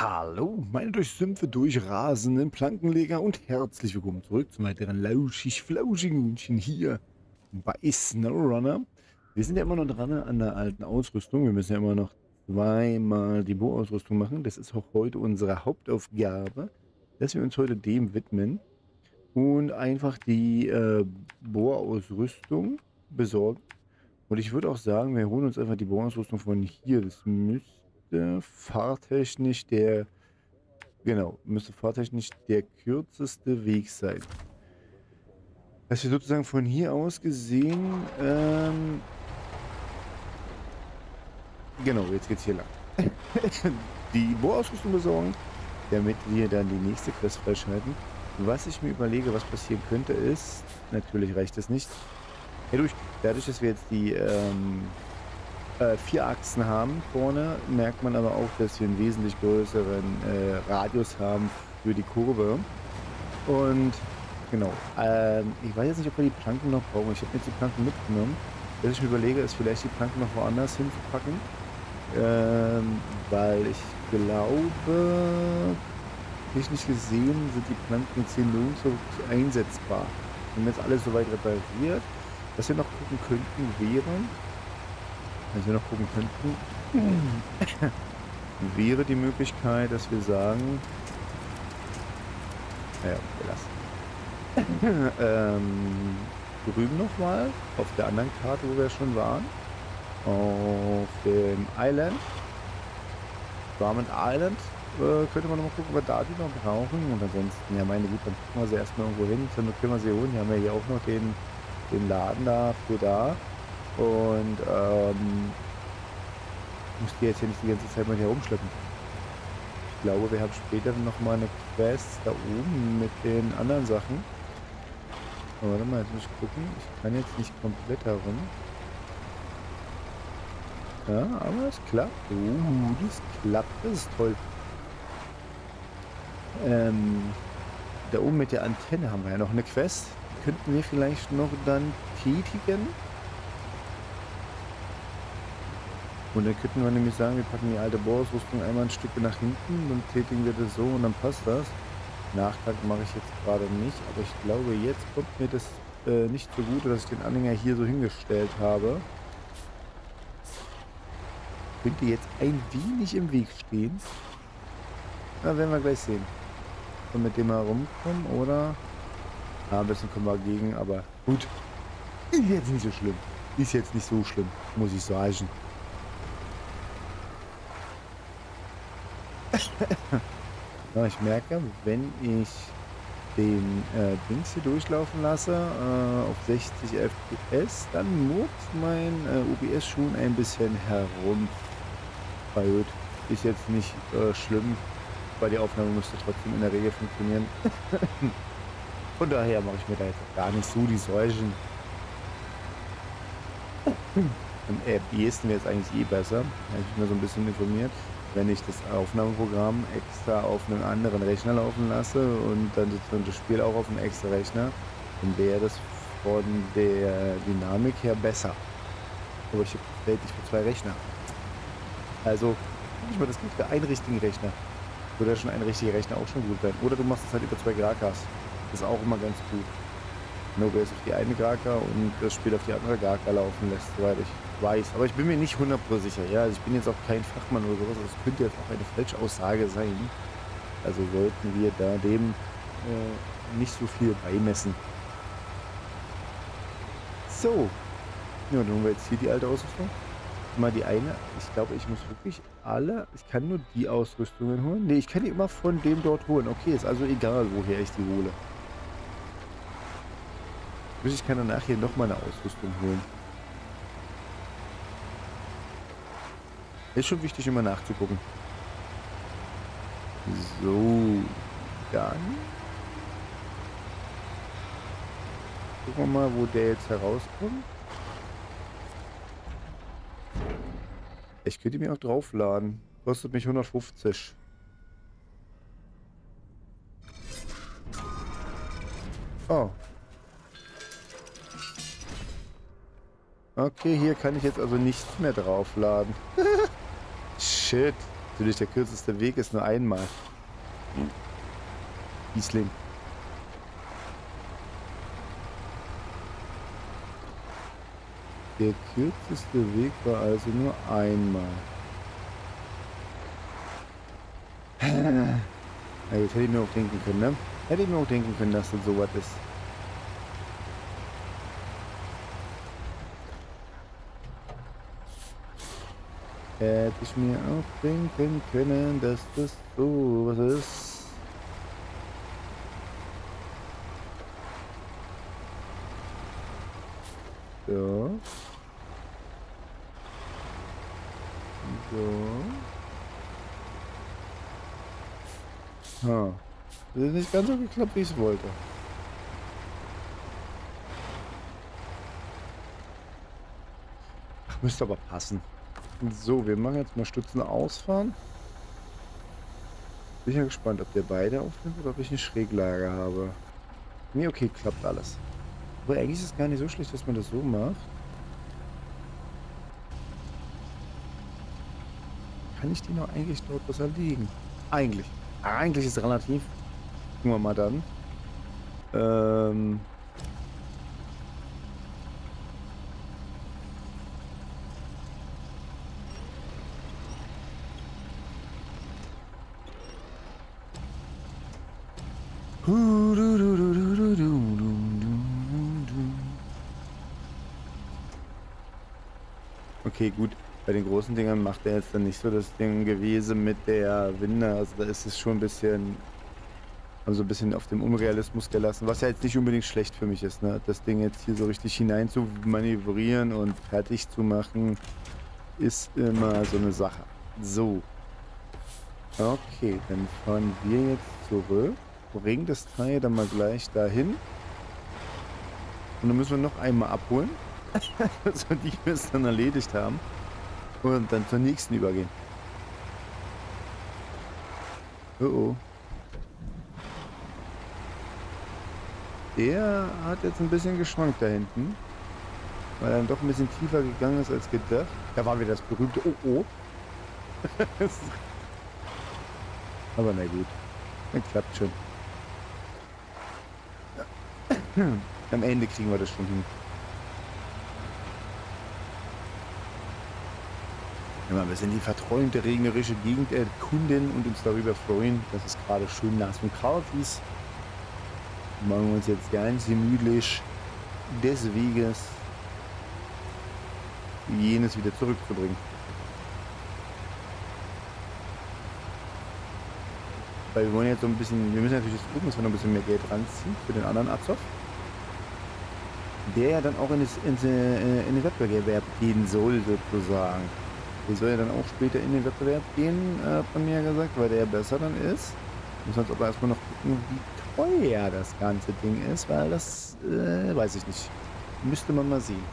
Hallo, meine durch Sümpfe durchrasenden Plankenleger und herzlich willkommen zurück zum weiteren lauschig-flauschigen hier bei SnowRunner. Wir sind ja immer noch dran an der alten Ausrüstung. Wir müssen ja immer noch zweimal die Bohrausrüstung machen. Das ist auch heute unsere Hauptaufgabe, dass wir uns heute dem widmen und einfach die äh, Bohrausrüstung besorgen. Und ich würde auch sagen, wir holen uns einfach die Bohrausrüstung von hier. Das müsste müsste fahrtechnisch der, genau, müsste fahrtechnisch der kürzeste Weg sein. Dass wir sozusagen von hier aus gesehen, ähm, genau, jetzt geht's hier lang. die Bohrausrüstung besorgen, damit wir dann die nächste Quest freischalten. Was ich mir überlege, was passieren könnte, ist, natürlich reicht es nicht. Dadurch, dadurch, dass wir jetzt die ähm, äh, vier Achsen haben vorne, merkt man aber auch, dass wir einen wesentlich größeren äh, Radius haben für die Kurve. Und genau, ähm, ich weiß jetzt nicht, ob wir die Planken noch brauchen. Ich habe jetzt die Planken mitgenommen. Was ich mir überlege, ist vielleicht die Planken noch woanders hinzupacken. Ähm, weil ich glaube, technisch gesehen sind die Planken 10 nirgendwo einsetzbar. Wenn wir jetzt alles soweit repariert, was wir noch gucken könnten, wäre, wenn wir noch gucken könnten, wäre die Möglichkeit, dass wir sagen, naja, wir lassen. ähm, drüben nochmal, auf der anderen Karte, wo wir schon waren, auf dem Island, Garment Island, äh, könnte man noch mal gucken, ob wir da die noch brauchen. Und ansonsten, ja meine gut, dann gucken wir sie erstmal irgendwo hin, dann können wir sie holen. Hier haben wir hier auch noch den, den Laden da für da. Und ähm, muss die jetzt hier nicht die ganze Zeit mal hier rumschleppen. Ich glaube, wir haben später noch mal eine Quest da oben mit den anderen Sachen. Aber warte mal, jetzt muss ich gucken. Ich kann jetzt nicht komplett herum. Ja, aber es klappt. Uh, das klappt. Das ist toll. Ähm, da oben mit der Antenne haben wir ja noch eine Quest. Könnten wir vielleicht noch dann tätigen. Und dann könnten wir nämlich sagen, wir packen die alte Bohrungsrüstung einmal ein Stück nach hinten, dann tätigen wir das so und dann passt das. Nachtrag mache ich jetzt gerade nicht, aber ich glaube, jetzt kommt mir das äh, nicht gut, dass ich den Anhänger hier so hingestellt habe. Könnte jetzt ein wenig im Weg stehen. Na, werden wir gleich sehen. Und mit dem herumkommen, oder? Ja, ein bisschen kommen wir gegen, aber gut. Ist jetzt nicht so schlimm. Ist jetzt nicht so schlimm, muss ich sagen. ich merke, wenn ich den äh, Dings hier durchlaufen lasse äh, auf 60 FPS, dann murkt mein äh, OBS schon ein bisschen herum. Gut, ist jetzt nicht äh, schlimm, weil die Aufnahme müsste trotzdem in der Regel funktionieren. Von daher mache ich mir da jetzt gar nicht so die Säuschen. Am ehesten wäre es eigentlich eh besser. Da habe ich mir so ein bisschen informiert wenn ich das Aufnahmeprogramm extra auf einen anderen Rechner laufen lasse und dann das Spiel auch auf einem extra Rechner, dann wäre das von der Dynamik her besser. Aber ich habe täglich für zwei Rechner. Also, ich mal, das geht für einen richtigen Rechner. Würde schon ein richtiger Rechner auch schon gut sein. Oder du machst es halt über zwei Grakas. Das ist auch immer ganz gut. Nur wer es auf die eine Graka und das Spiel auf die andere Graka laufen lässt, soweit ich weiß. Aber ich bin mir nicht 100% sicher. Ja, also ich bin jetzt auch kein Fachmann oder sowas. Das könnte jetzt auch eine Falschaussage sein. Also sollten wir da dem äh, nicht so viel beimessen. So. Ja, dann haben wir jetzt hier die alte Ausrüstung. Mal die eine. Ich glaube, ich muss wirklich alle. Ich kann nur die Ausrüstungen holen. Ne, ich kann die immer von dem dort holen. Okay, ist also egal, woher ich die hole. Ich kann danach hier nochmal eine Ausrüstung holen. Ist schon wichtig, immer nachzugucken. So, dann gucken wir mal, wo der jetzt herauskommt. Ich könnte mir auch draufladen. Kostet mich 150. Oh. Okay, hier kann ich jetzt also nichts mehr draufladen. Shit. Natürlich, der kürzeste Weg ist nur einmal. Isling. Der kürzeste Weg war also nur einmal. Na gut, hätte ich mir auch denken können, ne? Hätte ich mir auch denken können, dass das sowas ist. Hätte ich mir auch denken können, dass das so was ist. So. So. Ha. Das ist nicht ganz so geklappt, wie ich es wollte. Ach, müsste aber passen. So, wir machen jetzt mal Stützen ausfahren. Bin ja gespannt, ob der beide aufnimmt oder ob ich eine Schräglage habe. Nee, okay, klappt alles. Aber eigentlich ist es gar nicht so schlecht, dass man das so macht. Kann ich die noch eigentlich dort besser liegen? Eigentlich. Eigentlich ist es relativ. Gucken wir mal dann. Ähm, Okay, gut. Bei den großen Dingern macht er jetzt dann nicht so das Ding gewesen mit der Winde. Also da ist es schon ein bisschen, also ein bisschen auf dem Unrealismus gelassen, was ja jetzt nicht unbedingt schlecht für mich ist. Ne? Das Ding jetzt hier so richtig hinein zu manövrieren und fertig zu machen, ist immer so eine Sache. So. Okay, dann fahren wir jetzt zurück bringen das Teil dann mal gleich dahin. Und dann müssen wir noch einmal abholen. So die es dann erledigt haben. Und dann zur nächsten übergehen. Oh oh. Der hat jetzt ein bisschen geschwankt da hinten. Weil er doch ein bisschen tiefer gegangen ist als gedacht. Da war wieder das berühmte Oh oh. Aber na gut. Dann klappt schon. Am Ende kriegen wir das schon hin. Ja, wir sind die verträumte regnerische Gegend erkunden und uns darüber freuen, dass es gerade schön nass und kalt ist. Wir machen uns jetzt ganz gemütlich des Weges jenes wieder zurückzubringen. Weil wir wollen jetzt so ein bisschen, wir müssen natürlich gucken, dass wir noch ein bisschen mehr Geld ranziehen für den anderen Azov der ja dann auch in, äh, in den Wettbewerb gehen soll, sozusagen. Der soll ja dann auch später in den Wettbewerb gehen, äh, von mir gesagt, weil der besser dann ist. Muss uns aber erstmal noch gucken, wie teuer das ganze Ding ist, weil das äh, weiß ich nicht. Müsste man mal sehen.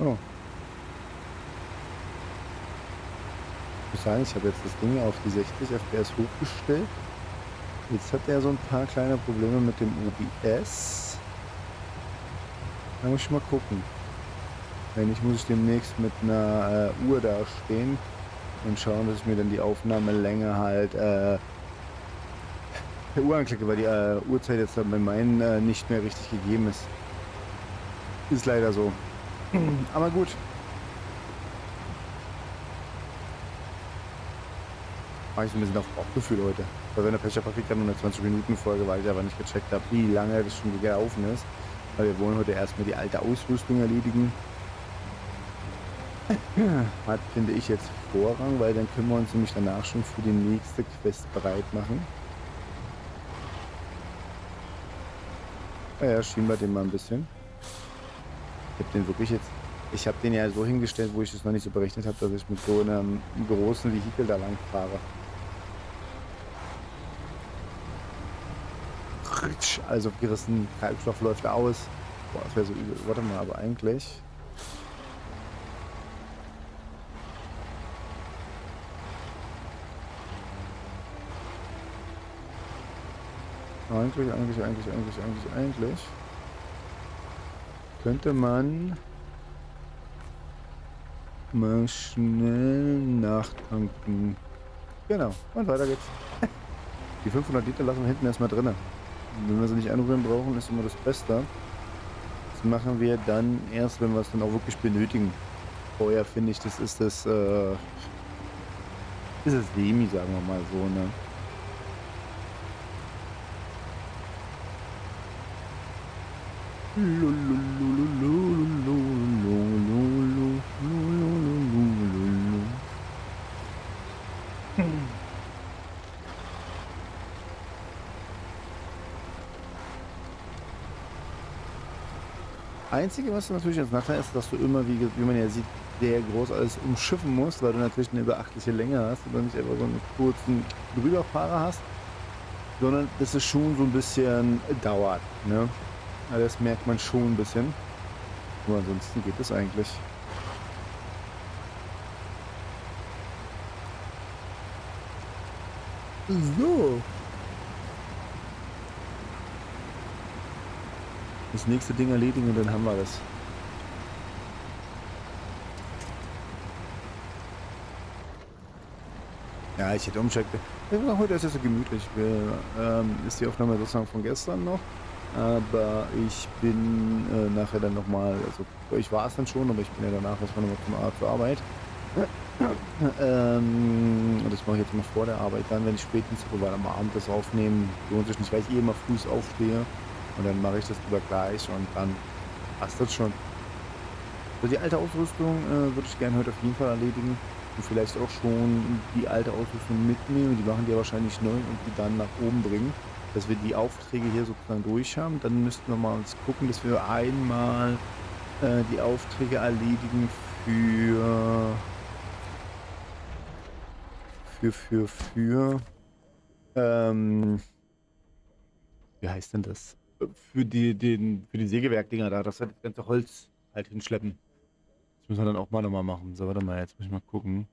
Oh. muss sagen, ich habe jetzt das Ding auf die 60 FPS hochgestellt. Jetzt hat er so ein paar kleine Probleme mit dem OBS. Da muss ich mal gucken. Wenn nicht, muss ich demnächst mit einer äh, Uhr da stehen und schauen, dass ich mir dann die Aufnahmelänge halt äh, per Uhr anklicke, weil die äh, Uhrzeit jetzt bei meinen äh, nicht mehr richtig gegeben ist. Ist leider so. Aber gut, mache ich so ein bisschen auf Bauchgefühl heute. Weil wenn der Pech habe, kriegt dann nur eine 20 Minuten Folge, weil ich aber nicht gecheckt habe, wie lange das schon gelaufen ist. Weil wir wollen heute erstmal die alte Ausrüstung erledigen. Hat, finde ich, jetzt Vorrang, weil dann können wir uns nämlich danach schon für die nächste Quest bereit machen. Ja, schieben wir den mal ein bisschen. Ich habe den wirklich jetzt... Ich habe den ja so hingestellt, wo ich es noch nicht so berechnet habe, dass ich mit so einem großen Vehikel da lang fahre. Also gerissen, Treibstoff läuft aus. Boah, das wäre so übel. Warte mal, aber eigentlich... Eigentlich, eigentlich, eigentlich, eigentlich, eigentlich, eigentlich. Könnte man mal schnell nachtanken. Genau, und weiter geht's. Die 500 Liter lassen wir hinten erstmal drin. Wenn wir sie nicht anrühren brauchen, ist immer das Beste. Das machen wir dann erst, wenn wir es dann auch wirklich benötigen. Vorher finde ich, das ist das, äh, ist es Semi, sagen wir mal so, ne? Einzige, was du natürlich als Nachteil ist, dass du immer, wie, wie man ja sieht, sehr groß alles umschiffen musst, weil du natürlich eine beachtliche Länge hast und nicht einfach so einen kurzen Drüberfahrer hast, sondern dass es schon so ein bisschen dauert. Ne? Also das merkt man schon ein bisschen. Aber ansonsten geht es eigentlich. So. Das nächste Ding erledigen und dann haben wir das. Ja, ich hätte umcheckt. Heute ist es so gemütlich. Wir, ähm, ist die Aufnahme sozusagen von gestern noch. Aber ich bin äh, nachher dann nochmal, also ich war es dann schon, aber ich bin ja danach erstmal nochmal zum Arzt zur Arbeit. ähm, und das mache ich jetzt mal vor der Arbeit dann, wenn ich spätestens weil am Abend das aufnehmen lohnt sich nicht, weil ich eh immer früh aufstehe. Und dann mache ich das lieber gleich und dann passt das schon. Also die alte Ausrüstung äh, würde ich gerne heute auf jeden Fall erledigen. Und vielleicht auch schon die alte Ausrüstung mitnehmen. Die machen die wahrscheinlich neu und die dann nach oben bringen dass wir die Aufträge hier sozusagen durch haben. Dann müssten wir mal uns gucken, dass wir einmal äh, die Aufträge erledigen für für für für ähm, wie heißt denn das? Für die den für die Sägewerkdinger da, dass wir das ganze Holz halt hinschleppen. Das müssen wir dann auch mal nochmal machen. So, warte mal, jetzt muss ich mal gucken.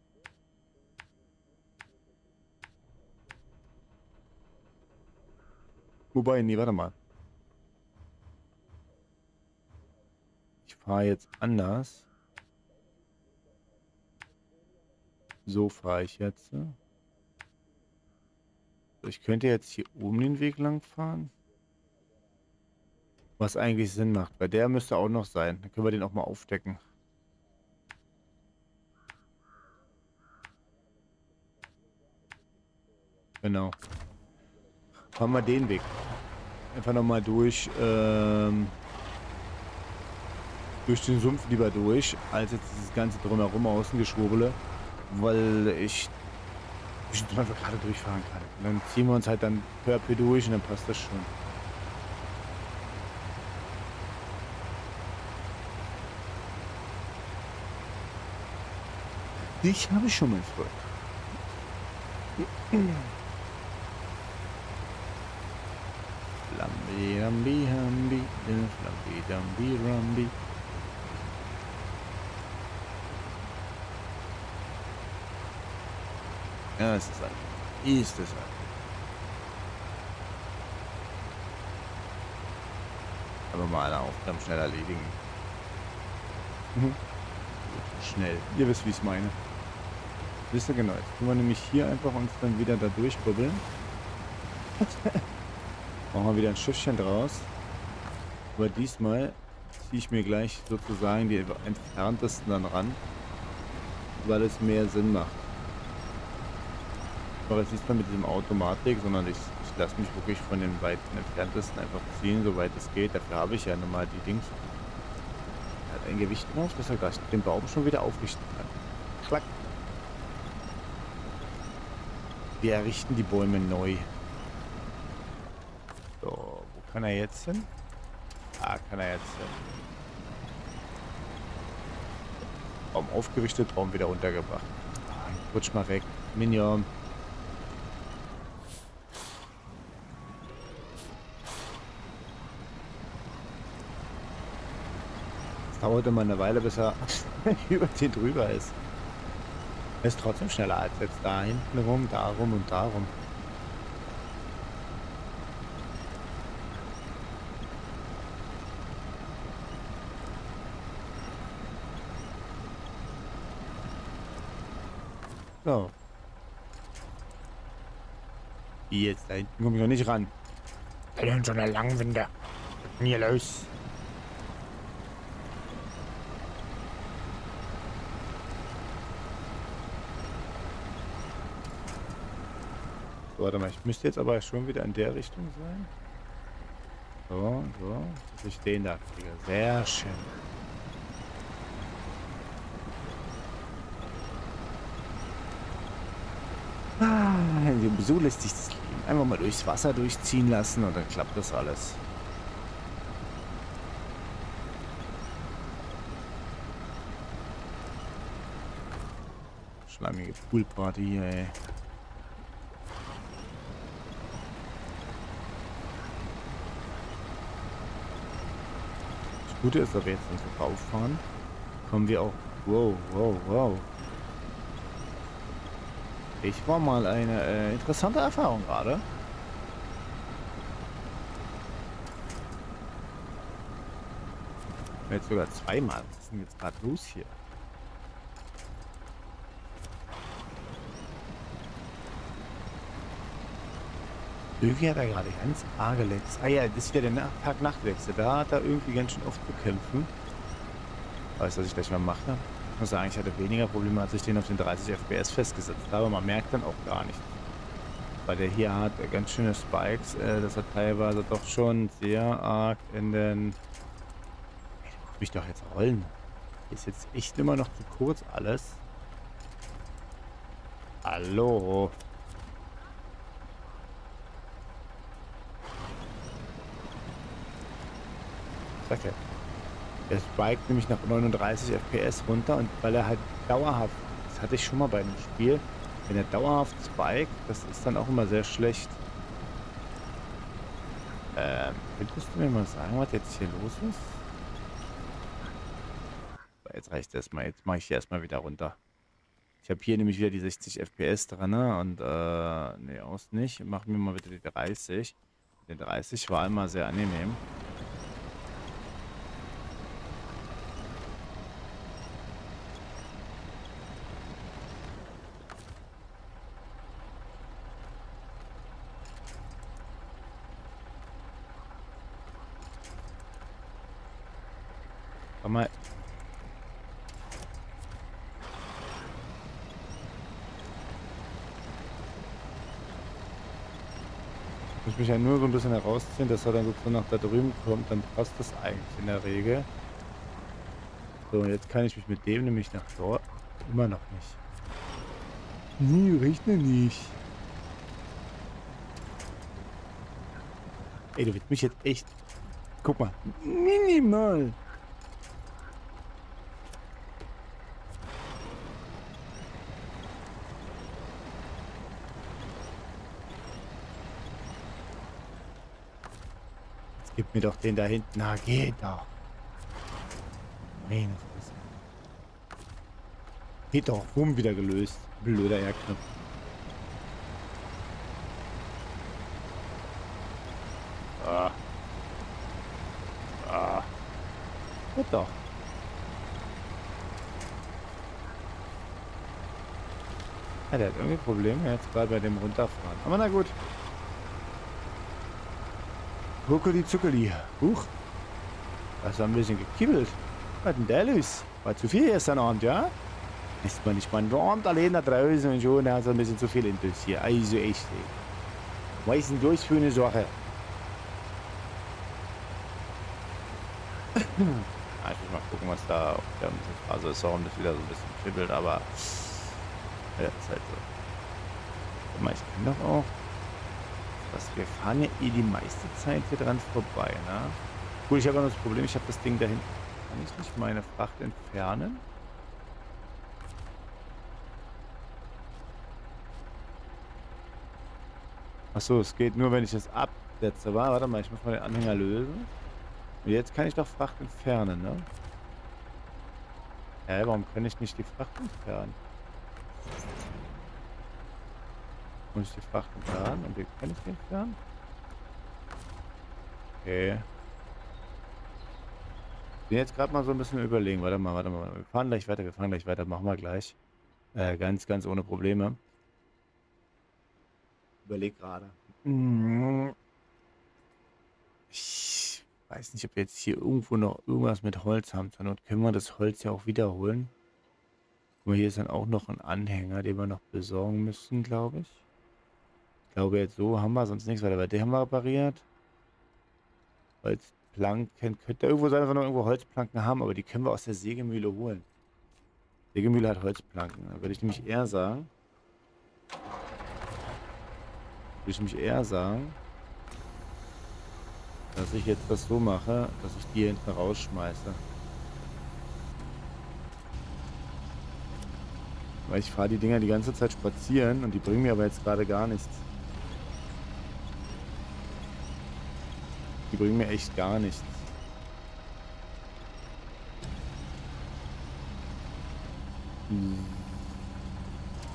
Wobei, nee, warte mal. Ich fahre jetzt anders. So fahre ich jetzt. Ich könnte jetzt hier oben den Weg lang fahren. Was eigentlich Sinn macht, weil der müsste auch noch sein. Dann können wir den auch mal aufdecken. Genau. Fahren wir den Weg. Einfach nochmal durch, ähm, durch den Sumpf lieber durch, als jetzt dieses ganze drumherum Außengeschwurbele, weil ich bestimmt einfach gerade durchfahren kann. Und dann ziehen wir uns halt dann peu durch und dann passt das schon. Dich habe ich schon, mein Freund. Lambi, Lambi, Hambi, Lambi, Dambi, Rambi. Ja, ist es halt. Ist es halt. Aber mal eine Aufgabe schnell erledigen. Mhm. Schnell. Ihr wisst, wie ich es meine. Wisst ihr genau. Jetzt können wir nämlich hier einfach uns dann wieder da durchbubbeln. Machen wir wieder ein Schiffchen draus. Aber diesmal ziehe ich mir gleich sozusagen die entferntesten dann ran, weil es mehr Sinn macht. Aber jetzt nicht mal mit diesem Automatik, sondern ich, ich lasse mich wirklich von den weiten entferntesten einfach ziehen, soweit es geht. Dafür habe ich ja nochmal die Dings. Ein Gewicht drauf, dass er gleich den Baum schon wieder aufrichten kann. Klack. Wir errichten die Bäume neu. Kann er jetzt hin? Ah, kann er jetzt hin. Baum aufgerichtet, Baum wieder runtergebracht. Ah, rutsch mal weg. Minion. dauert immer eine Weile, bis er über die drüber ist. Er ist trotzdem schneller als jetzt da hinten rum, da rum und da rum. So. Jetzt, da hinten komme ich noch nicht ran. Ich bin schon eine Langwinde. Hier los. Warte mal, ich müsste jetzt aber schon wieder in der Richtung sein. So, so. Dass ich den da kriege. Sehr schön. Ah, so lässt sich das Leben einfach mal durchs Wasser durchziehen lassen und dann klappt das alles. Schleimige Poolparty hier, ey. Gute ist, dass wir jetzt nicht so rauffahren, kommen wir auch... Wow, wow, wow. Ich war mal eine äh, interessante Erfahrung gerade. Jetzt sogar zweimal. Was ist denn jetzt gerade los hier? Irgendwie hat er gerade ganz arge Lecks. Ah ja, das ist wieder der Tag-Nacht-Wechsel. Da hat er irgendwie ganz schön oft zu kämpfen. Weißt du, was ich gleich mal mache? Ich muss sagen, ich hatte weniger Probleme, als ich den auf den 30 FPS festgesetzt habe. Man merkt dann auch gar nicht. Weil der hier hat ganz schöne Spikes. Äh, das hat teilweise doch schon sehr arg in den... Ey, du musst mich doch jetzt rollen. Ist jetzt echt immer noch zu kurz alles. Hallo. Ja. Der spiked nämlich nach 39 FPS runter und weil er halt dauerhaft, das hatte ich schon mal bei einem Spiel, wenn er dauerhaft spiked, das ist dann auch immer sehr schlecht. Ähm, könntest du mir mal sagen, was jetzt hier los ist? Jetzt reicht es erstmal, jetzt mache ich hier erstmal wieder runter. Ich habe hier nämlich wieder die 60 FPS dran und äh, ne, aus nicht. Machen wir mal wieder die 30. Die 30 war immer sehr angenehm. Komm mal. Ich muss mich ja nur so ein bisschen herausziehen, dass er dann sozusagen nach da drüben kommt, dann passt das eigentlich in der Regel. So, jetzt kann ich mich mit dem nämlich nach dort immer noch nicht. Nee, rechne nicht. Ey, du willst mich jetzt echt... Guck mal. Minimal. Gib mir doch den da hinten. Na, geh doch. Meine Fresse. Geht doch. Rum wieder gelöst. Blöder Erdknopf. Ah. Ah. Geht doch. Ja, der hat irgendwie Probleme jetzt gerade bei dem runterfahren. Aber na gut. Ruckeli zuckeli. Huch. Das hat ein bisschen gekibbelt. Was denn der los? War zu viel gestern Abend, ja? Ist man nicht mal ein Abend allein da draußen und schon, hat es ein bisschen zu viel Intus hier. Also echt, ey. Was ist denn durch für eine Sache? ja, ich muss mal gucken, was da auf der Phase ist, warum das wieder so ein bisschen kribbelt, aber ja, ist halt so. Guck ich kann doch auch was, wir fahren ja eh die meiste Zeit hier dran vorbei, ne? Gut, ich habe noch das Problem, ich habe das Ding dahin. Kann ich nicht meine Fracht entfernen? Achso, es geht nur, wenn ich das absetze. Warte mal, ich muss mal den Anhänger lösen. Und jetzt kann ich doch Fracht entfernen, ne? Hä, warum kann ich nicht die Fracht entfernen? Muss ich die Fracht entfernen? Und wie kann ich die entfernen? Okay. Bin jetzt gerade mal so ein bisschen überlegen. Warte mal, warte mal. Wir fahren gleich weiter, wir fahren gleich weiter. Machen wir gleich. Äh, ganz, ganz ohne Probleme. Überleg gerade. Hm. Ich weiß nicht, ob wir jetzt hier irgendwo noch irgendwas mit Holz haben. Zur Not können wir das Holz ja auch wiederholen. Guck mal, hier ist dann auch noch ein Anhänger, den wir noch besorgen müssen, glaube ich. Glaube, jetzt so haben wir sonst nichts weiter. Weil den haben wir repariert. Holzplanken könnte irgendwo sein, dass wir noch irgendwo Holzplanken haben, aber die können wir aus der Sägemühle holen. Sägemühle hat Holzplanken. Da würde ich nämlich eher sagen. Würde ich nämlich eher sagen, dass ich jetzt das so mache, dass ich die hinten rausschmeiße. Weil ich fahre die Dinger die ganze Zeit spazieren und die bringen mir aber jetzt gerade gar nichts. Die bringen mir echt gar nichts.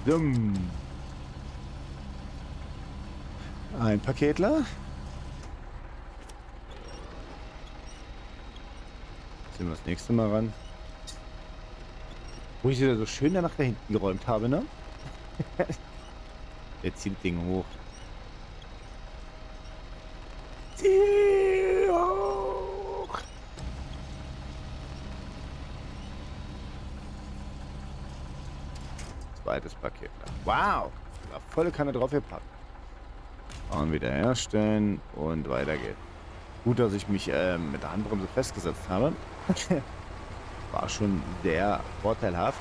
Dumm. Ein Paketler. Sehen wir das nächste Mal ran. Wo ich sie so schön danach da hinten geräumt habe, ne? Jetzt zieht Ding hoch. Zweites Paket. Wow! Da volle Kanne draufgepackt. Und wieder herstellen und weiter geht. Gut, dass ich mich äh, mit der Handbremse festgesetzt habe. War schon sehr vorteilhaft.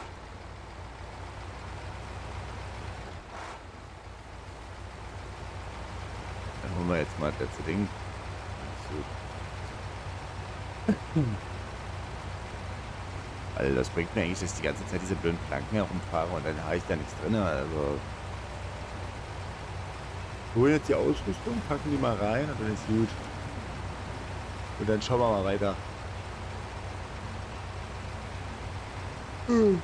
Dann holen wir jetzt mal das letzte Ding. So. Also das bringt mir eigentlich, dass die ganze Zeit diese blöden Planken herumfahre und dann habe ich da nichts drin. Also holen jetzt die Ausrüstung, packen die mal rein und dann ist gut. Und dann schauen wir mal weiter. Hm.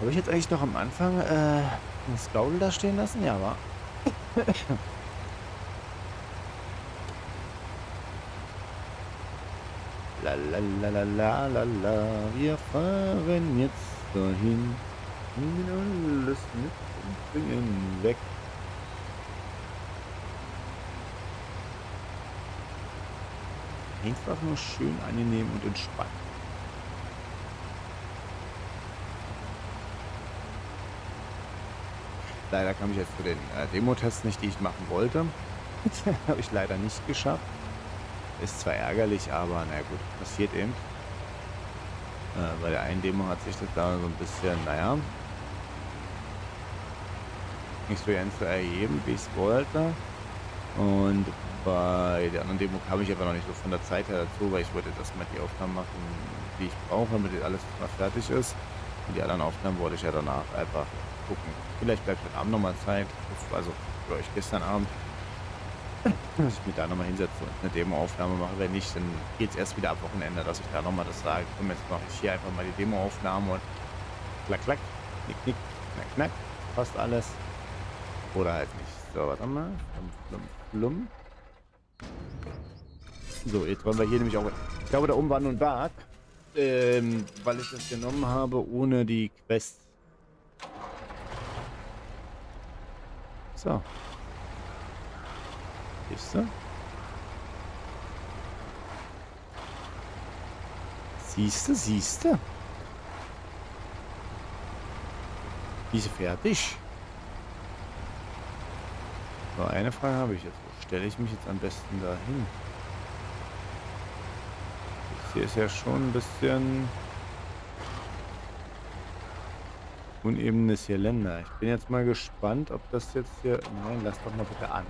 Habe ich jetzt eigentlich noch am Anfang äh, ein Scowl da stehen lassen? Ja, war. la la la la la. Wir fahren jetzt dahin. Nehmen alles mit und bringen weg. Einfach nur schön angenehm und entspannt. Leider kam ich jetzt für den äh, Demo-Test nicht, die ich machen wollte. Habe ich leider nicht geschafft. Ist zwar ärgerlich, aber na gut, passiert eben. Äh, bei der einen Demo hat sich das da so ein bisschen, naja, nicht so ganz so erheben, wie ich es wollte. Und bei der anderen Demo kam ich aber noch nicht so von der Zeit her dazu, weil ich wollte das mal die Aufnahmen machen, die ich brauche, damit alles mal fertig ist. Und die anderen Aufnahmen wollte ich ja danach einfach gucken. Vielleicht bleibt heute Abend nochmal Zeit, also für euch gestern Abend, dass ich mich da nochmal hinsetze und eine Demo-Aufnahme mache. Wenn nicht, dann geht es erst wieder ab Wochenende, dass ich da nochmal das sage. Komm, jetzt mache ich hier einfach mal die Demo-Aufnahme und klack, klack, knick, knick, knack, knack, passt alles. Oder halt nicht. So, warte mal. Flum, flum, flum. So, jetzt wollen wir hier nämlich auch... Ich glaube, da oben war ein Bug. Ähm, weil ich das genommen habe ohne die Quest. So. Siehst du? Siehst du, siehst du? Diese fertig. So, eine Frage habe ich jetzt. Wo stelle ich mich jetzt am besten dahin? hier ist ja schon ein bisschen unebenes Geländer. Ich bin jetzt mal gespannt, ob das jetzt hier... Nein, lass doch mal bitte an.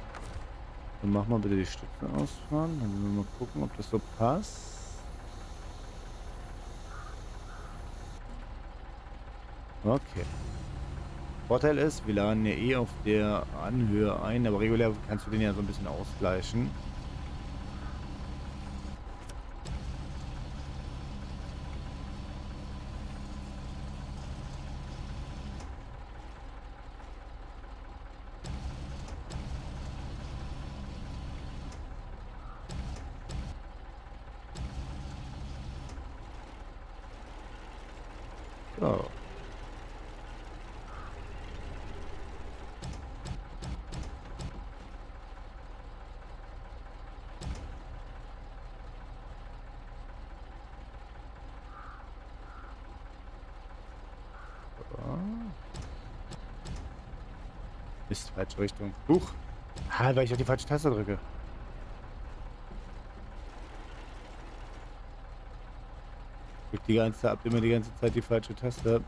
Dann mach mal bitte die Stützen ausfahren. Dann müssen wir mal gucken, ob das so passt. Okay. Vorteil ist, wir laden ja eh auf der Anhöhe ein, aber regulär kannst du den ja so ein bisschen ausgleichen. So. Ist falsche Richtung. Huch. Ah, weil ich auf die falsche Taste drücke. Drück die ganze ab immer die ganze Zeit die falsche Taste.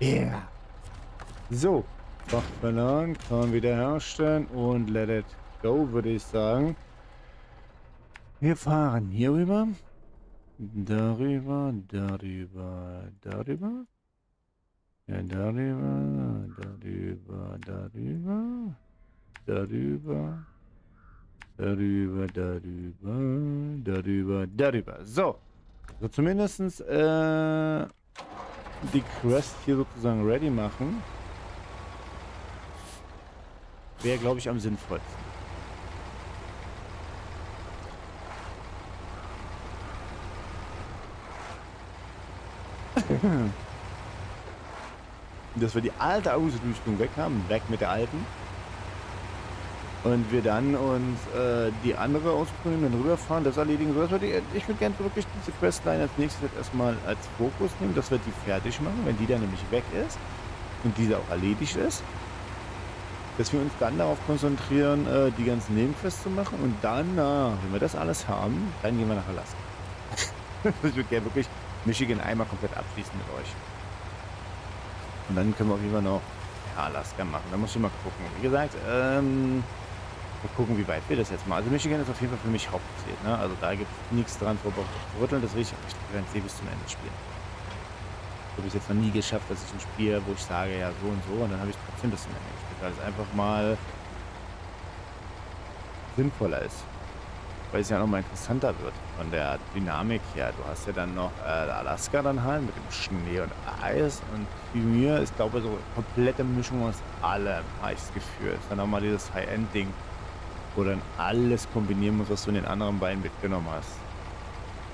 Yeah. So. Fach verloren, kann wiederherstellen und let it go, würde ich sagen. Wir fahren hier rüber. Darüber, darüber, darüber. Ja, darüber, darüber, darüber, darüber, darüber, darüber, darüber, darüber. So. So zumindestens äh, die Quest hier sozusagen ready machen. Wäre, glaube ich, am sinnvollsten. dass wir die alte Ausrüstung weg haben, weg mit der alten. Und wir dann uns äh, die andere Ausrüstung dann rüberfahren, das erledigen. So, die, ich würde gerne wirklich diese Questline als nächstes erstmal als Fokus nehmen, dass wir die fertig machen, wenn die dann nämlich weg ist und diese auch erledigt ist. Dass wir uns dann darauf konzentrieren, äh, die ganzen Nebenquests zu machen und dann, äh, wenn wir das alles haben, dann gehen wir nach Alaska. ich würde gerne wirklich Michigan einmal komplett abschließen mit euch. Und dann können wir auf jeden Fall noch ja, Alaska machen. Da muss ich mal gucken. Wie gesagt, ähm, wir gucken, wie weit wir das jetzt mal. Also Michigan ist auf jeden Fall für mich Hauptziel. Ne? Also da gibt es nichts dran vor rütteln. Das will ich, werde sie bis zum Ende spielen. Ich habe es jetzt noch nie geschafft, dass ich ein Spiel, wo ich sage, ja so und so, und dann habe ich trotzdem bis zum Ende gespielt, weil es einfach mal sinnvoller ist weil es ja nochmal interessanter wird von der Dynamik her. Du hast ja dann noch äh, Alaska dann halt mit dem Schnee und Eis und mir ist glaube ich so komplette Mischung aus allem, habe ich das Gefühl. Ist dann nochmal dieses High-End-Ding, wo dann alles kombinieren muss, was du in den anderen beiden mitgenommen hast.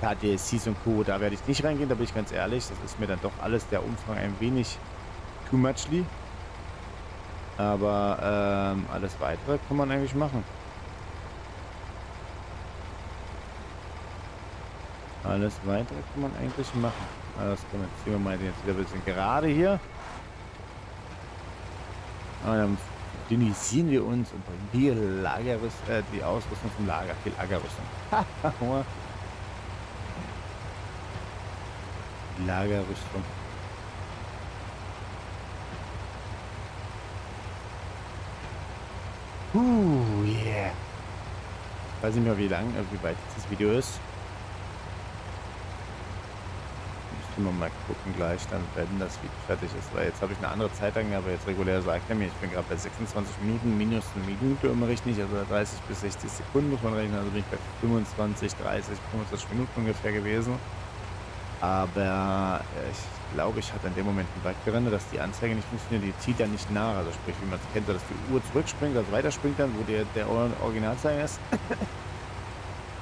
Ja, und Co., da werde ich nicht reingehen, da bin ich ganz ehrlich. Das ist mir dann doch alles der Umfang ein wenig too muchly. Aber ähm, alles weitere kann man eigentlich machen. Alles weitere kann man eigentlich machen. Das können wir, ziehen wir mal jetzt wieder ein bisschen gerade hier. Und dann dynisieren wir uns und bringen die äh, die Ausrüstung vom Lager, die Lagerrüstung. Lagerrüstung. Uh, yeah. Ich weiß nicht mehr, wie lang, äh, wie weit das Video ist. Müssen wir mal gucken gleich, dann wenn das Video fertig ist. Weil jetzt habe ich eine andere Zeit angegangen, aber jetzt regulär sagt er mir, ich bin gerade bei 26 Minuten, minus eine Minute immer richtig, also 30 bis 60 Sekunden muss man rechnen, also bin ich bei 25, 30, 25 Minuten ungefähr gewesen. Aber äh, ich glaube, ich hatte in dem Moment ein Bug drin, dass die Anzeige nicht funktioniert, die zieht ja nicht nach. Also sprich, wie man es kennt, dass die Uhr zurückspringt, also weiterspringt dann, wo der, der Originalzeiger ist.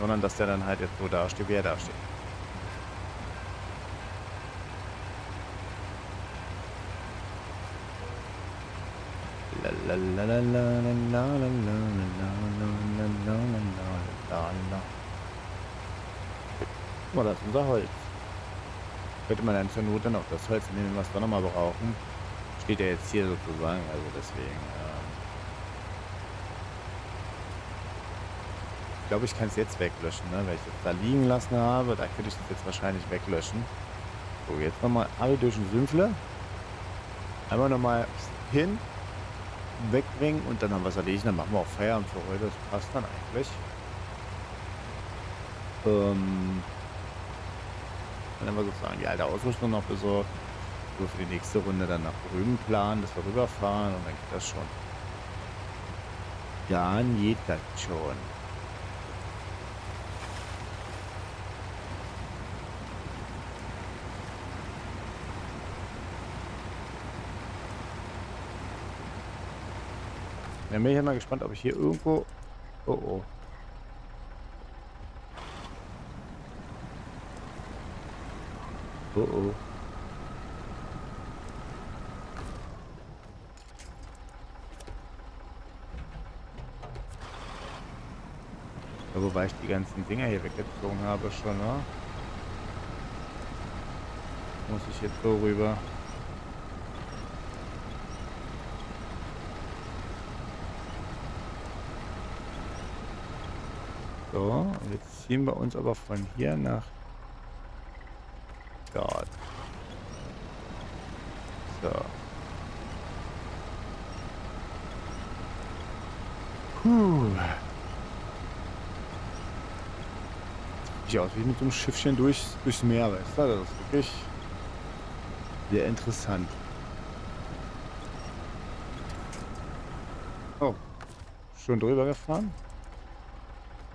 Sondern dass der dann halt jetzt so dasteht, wie er dasteht. Oh, das ist unser Holz. Könnte man dann zur Not dann auch das Holz nehmen, was wir nochmal brauchen. Steht ja jetzt hier sozusagen, also deswegen. Ähm ich glaube, ich kann es jetzt weglöschen, ne? weil ich es da liegen lassen habe. Da könnte ich es jetzt wahrscheinlich weglöschen. So, jetzt nochmal alle durch den Sümpfle. Einmal nochmal hin wegbringen und dann haben wir es erledigt. Dann machen wir auch Feierabend für heute. Das passt dann eigentlich. Ähm, dann haben wir sozusagen die alte Ausrüstung noch besorgt. So für die nächste Runde dann nach drüben planen, dass wir rüberfahren und dann geht das schon. Dann geht das schon. Dann bin ich mal gespannt, ob ich hier irgendwo... Oh oh. Oh oh. Wobei ich die ganzen Dinger hier weggezogen habe schon, ne? Muss ich jetzt so rüber. So, jetzt ziehen wir uns aber von hier nach dort. So. Puh. Sieht aus wie mit so einem Schiffchen durch, durchs Meer, weißt du? Das ist wirklich sehr interessant. Oh. Schon drüber gefahren?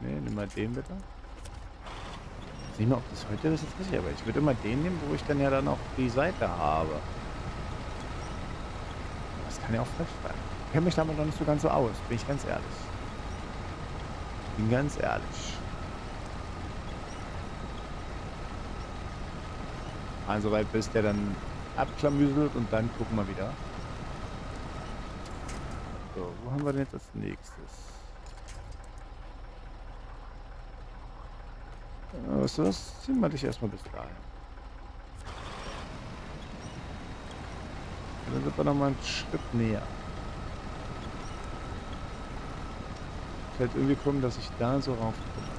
Ne, nimm mal den bitte. Ich weiß nicht mehr, ob das heute ist, jetzt richtig, aber ich würde immer den nehmen, wo ich dann ja dann auch die Seite habe. Das kann ja auch falsch sein. Ich kenne mich damit noch nicht so ganz so aus, bin ich ganz ehrlich. Bin ganz ehrlich. Also weit bis der dann abklamüselt und dann gucken wir wieder. So, wo haben wir denn jetzt als nächstes? Weißt du was? Ziehen wir dich erstmal bis dahin. Dann sind wir nochmal einen Schritt näher. Ich halt irgendwie kommen, dass ich da so raufkomme.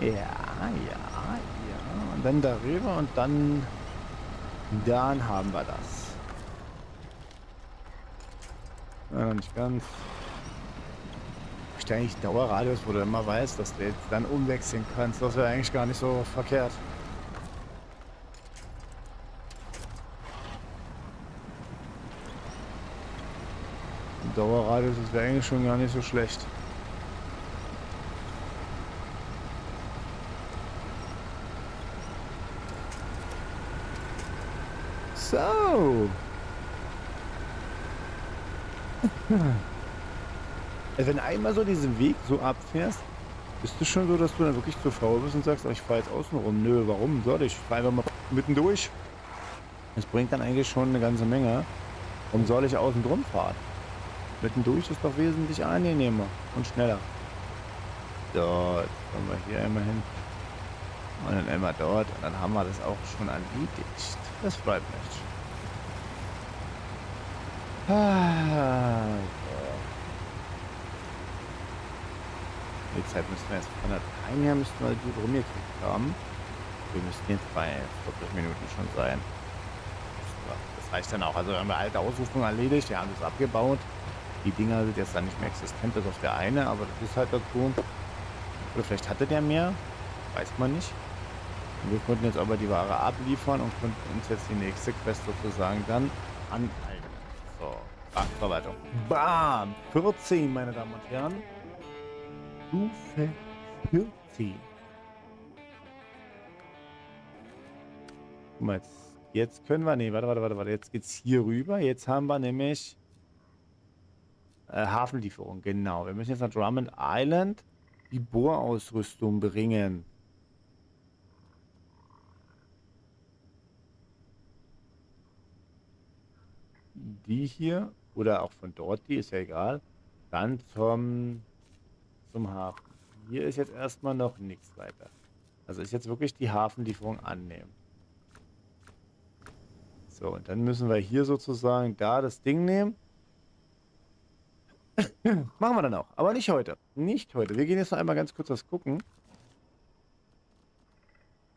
Ja, ja, ja. Und dann darüber und dann... Dann haben wir das. Ja, noch nicht ganz. Ich eigentlich Dauerradius, wo du immer weißt, dass du jetzt dann umwechseln kannst. Das wäre eigentlich gar nicht so verkehrt. Dauerradius ist eigentlich schon gar nicht so schlecht. So. Also wenn einmal so diesen Weg so abfährst, bist du schon so, dass du dann wirklich zu faul bist und sagst, oh, ich fahre jetzt außen rum. Nö, warum soll ich? Ich fahre einfach mal mitten durch. Das bringt dann eigentlich schon eine ganze Menge. Warum soll ich außen drum fahren? Mitten durch ist doch wesentlich angenehmer und schneller. So, jetzt wir hier einmal hin. Und dann einmal dort. Und dann haben wir das auch schon erledigt. Das freut mich. Ah, Die Zeit müssen wir jetzt von der Time her müssten wir gut rumgekriegt haben. Wir müssten jetzt bei 40 Minuten schon sein. Das reicht dann auch. Also wir haben eine alte Ausrufung erledigt, wir haben das abgebaut. Die Dinger sind jetzt dann nicht mehr existent, das ist auf der eine, aber das ist halt dazu. Oder vielleicht hatte der mehr, weiß man nicht. Wir konnten jetzt aber die Ware abliefern und konnten uns jetzt die nächste Quest sozusagen dann aneignen. So, Marktverwaltung. Bam! 14, meine Damen und Herren. Stufe 14. Guck mal, jetzt, jetzt können wir, nee, warte, warte, warte, warte, jetzt geht's hier rüber. Jetzt haben wir nämlich äh, Hafenlieferung, genau. Wir müssen jetzt nach Drummond Island die Bohrausrüstung bringen. Die hier, oder auch von dort, die ist ja egal. Dann zum, zum Hafen. Hier ist jetzt erstmal noch nichts weiter. Also ist jetzt wirklich die Hafenlieferung annehmen. So, und dann müssen wir hier sozusagen da das Ding nehmen. Machen wir dann auch. Aber nicht heute. Nicht heute. Wir gehen jetzt noch einmal ganz kurz was gucken.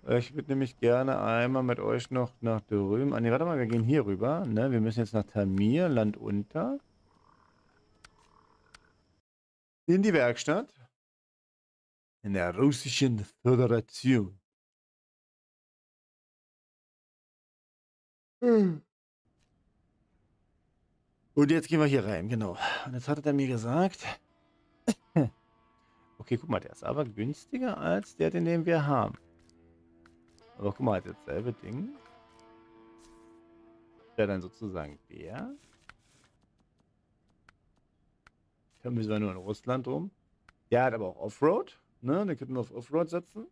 Ich würde nämlich gerne einmal mit euch noch nach drüben. Ah, ne, warte mal, wir gehen hier rüber. Ne? Wir müssen jetzt nach Tamir, Land unter. In die Werkstatt. In der russischen Föderation. Hm. Und jetzt gehen wir hier rein, genau. Und jetzt hat er mir gesagt... Okay, guck mal, der ist aber günstiger als der, den wir haben. Aber guck mal, dasselbe Ding. Wäre dann sozusagen der. Da müssen wir nur in Russland rum. Der hat aber auch Offroad. Ne? Den könnten wir auf Offroad setzen.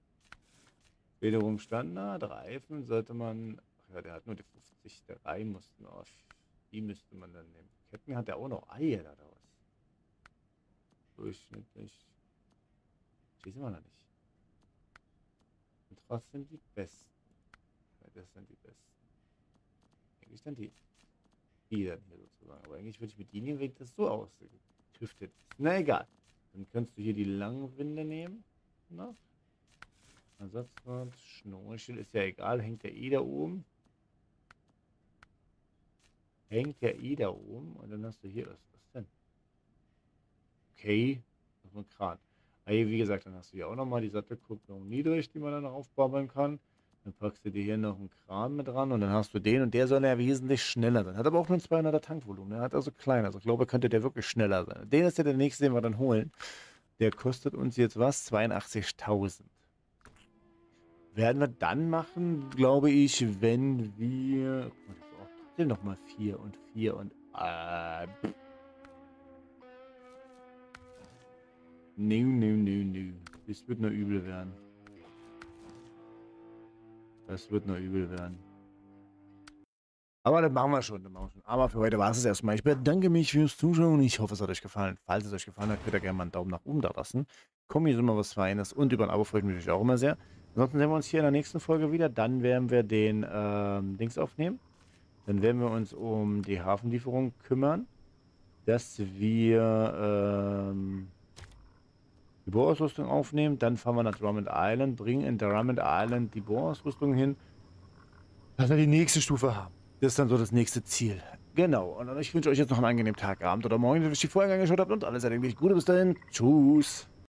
Wiederum Standard. Reifen sollte man. Ach ja, der hat nur die 50. Der Reihen mussten auf. Die müsste man dann nehmen. Ketten hat er auch noch Eier daraus. Durchschnittlich. Wissen wir noch nicht. Und trotzdem die besten. Das sind die besten. Eigentlich dann die. Die dann hier sozusagen. Aber eigentlich würde ich mit die nehmen, wenn das so ausgetüftet ist. Na egal. Dann kannst du hier die Langwinde nehmen. Na? Ersatzrad, Schnorchel ist ja egal, hängt ja eh da oben. Hängt ja eh da oben. Und dann hast du hier, was ist das denn? Okay, Kran. Hey, wie gesagt, dann hast du hier auch nochmal die Sattelkupplung niedrig, die man dann aufbauen kann. Dann packst du dir hier noch einen Kran mit dran und dann hast du den und der soll ja wesentlich schneller sein. Hat aber auch nur ein 200er Tankvolumen. Der hat also klein. Also ich glaube, könnte der wirklich schneller sein. Den ist ja der nächste, den wir dann holen. Der kostet uns jetzt was? 82.000. Werden wir dann machen, glaube ich, wenn wir... Oh, das ist auch nochmal 4 und 4 und... Äh, Nö, nö, nö, nö. Das wird nur übel werden. Das wird nur übel werden. Aber das machen wir schon. Das machen wir schon. Aber für heute war es erstmal. Ich bedanke mich fürs Zuschauen. Ich hoffe, es hat euch gefallen. Falls es euch gefallen hat, könnt ihr gerne mal einen Daumen nach oben da lassen. Kommen hier immer was Feines. Und über ein Abo freue ich mich auch immer sehr. Ansonsten sehen wir uns hier in der nächsten Folge wieder. Dann werden wir den ähm, Dings aufnehmen. Dann werden wir uns um die Hafenlieferung kümmern. Dass wir... Ähm, die Bohrausrüstung aufnehmen. Dann fahren wir nach Drummond Island, bringen in Drummond Island die Bohrausrüstung hin, dass wir die nächste Stufe haben. Das ist dann so das nächste Ziel. Genau. Und ich wünsche euch jetzt noch einen angenehmen Tag, Abend oder Morgen, wenn ihr die Folge angeschaut habt und alles erdenklich Gute bis dahin. Tschüss.